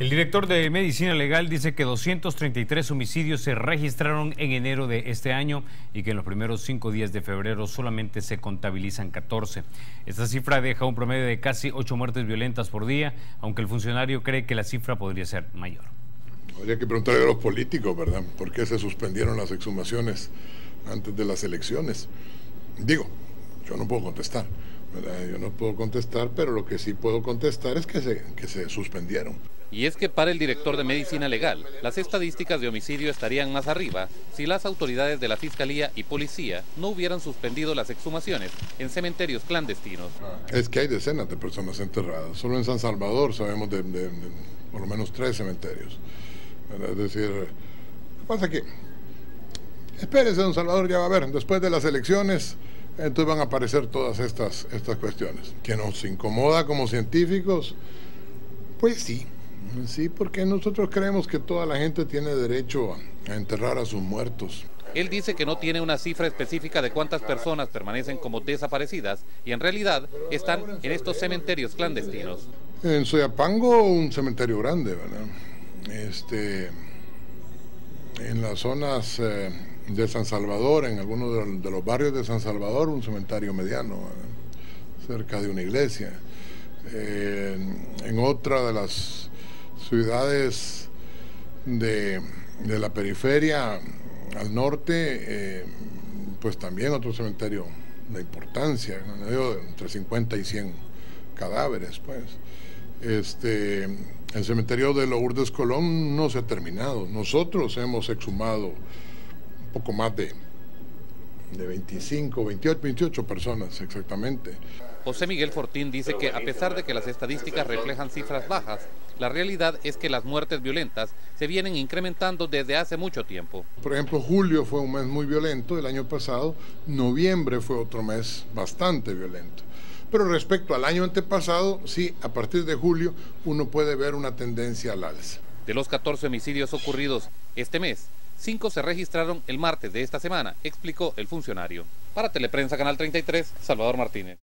El director de Medicina Legal dice que 233 homicidios se registraron en enero de este año y que en los primeros cinco días de febrero solamente se contabilizan 14. Esta cifra deja un promedio de casi ocho muertes violentas por día, aunque el funcionario cree que la cifra podría ser mayor. Habría que preguntarle a los políticos, ¿verdad? ¿Por qué se suspendieron las exhumaciones antes de las elecciones? Digo, yo no puedo contestar. Yo no puedo contestar, pero lo que sí puedo contestar es que se, que se suspendieron. Y es que para el director de Medicina Legal, las estadísticas de homicidio estarían más arriba si las autoridades de la Fiscalía y Policía no hubieran suspendido las exhumaciones en cementerios clandestinos. Es que hay decenas de personas enterradas. Solo en San Salvador sabemos de, por lo menos tres cementerios. Es decir, que pasa que, espérese, don Salvador, ya va a ver, después de las elecciones entonces van a aparecer todas estas, estas cuestiones. ¿Que nos incomoda como científicos? Pues sí, sí, porque nosotros creemos que toda la gente tiene derecho a, enterrar a sus muertos. Él dice que no tiene una cifra específica de cuántas personas permanecen como desaparecidas y en realidad están en estos cementerios clandestinos. En Soyapango, un cementerio grande, ¿verdad? Este, en las zonas... Eh, de San Salvador, en algunos de los barrios de San Salvador, un cementerio mediano, cerca de una iglesia. Eh, en otra de las ciudades de, la periferia al norte, eh, pues también otro cementerio de importancia, entre 50 y 100 cadáveres, pues. Este, el cementerio de Lourdes Colón no se ha terminado. Nosotros hemos exhumado poco más de, de 25, 28, 28 personas exactamente. José Miguel Fortín dice que a pesar de que las estadísticas reflejan cifras bajas, la realidad es que las muertes violentas se vienen incrementando desde hace mucho tiempo. Por ejemplo, julio fue un mes muy violento el año pasado, noviembre fue otro mes bastante violento. Pero respecto al año antepasado, sí, a partir de julio uno puede ver una tendencia al alza. De los 14 homicidios ocurridos este mes, Cinco se registraron el martes de esta semana, explicó el funcionario. Para Teleprensa Canal 33, Salvador Martínez.